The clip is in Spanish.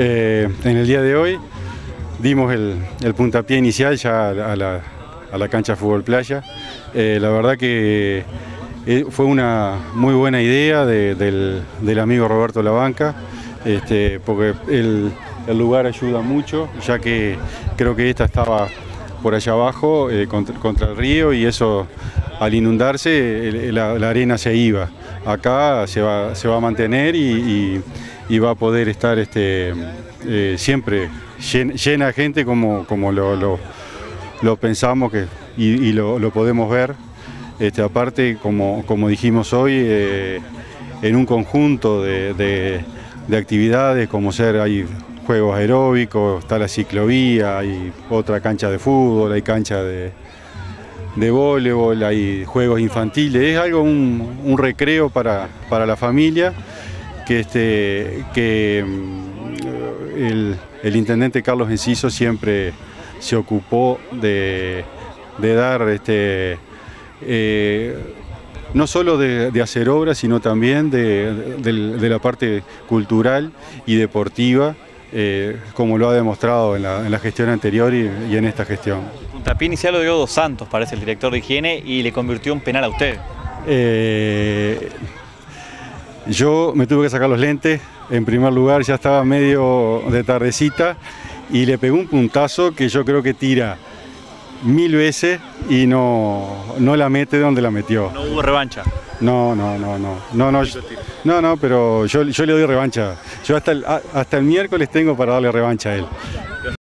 Eh, en el día de hoy dimos el, puntapié inicial ya a la, cancha fútbol playa. Eh, la verdad que eh, fue una muy buena idea del, amigo Roberto Labanca, este, porque el, lugar ayuda mucho, ya que creo que esta estaba por allá abajo contra, el río y eso al inundarse la, arena se iba. Acá se va, se va a mantener y va a poder estar este, eh, siempre llena, de gente como, como lo, pensamos que, y, lo, podemos ver. Este, aparte, como, como dijimos hoy, eh, en un conjunto de, actividades como ser, hay juegos aeróbicos, está la ciclovía, hay otra cancha de fútbol, hay cancha de, de voleibol, hay juegos infantiles, es algo, un, recreo para, para la familia que, este, que mm, el, intendente Carlos Enciso siempre se ocupó de, dar este, eh, no solo de, hacer obras, sino también de, la parte cultural y deportiva, eh, como lo ha demostrado en la, gestión anterior y, en esta gestión. El puntapié inicial lo dio Dos Santos, parece el director de higiene, y le convirtió en penal a usted. Eh, yo me tuve que sacar los lentes, en primer lugar ya estaba medio de tardecita y le pegó un puntazo que yo creo que tira mil veces y no, no la mete de donde la metió. ¿No hubo revancha? No, no, no, no. No, no, no, no pero yo, yo le doy revancha. Yo hasta el, hasta el miércoles tengo para darle revancha a él.